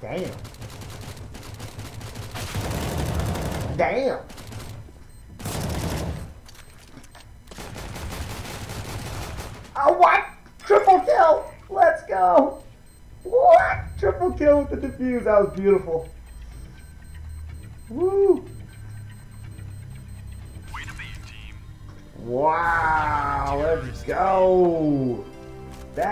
Damn. Damn. Oh, what? Triple kill. Let's go. What? Triple kill with the defuse. That was beautiful. Woo. Wow, let's go.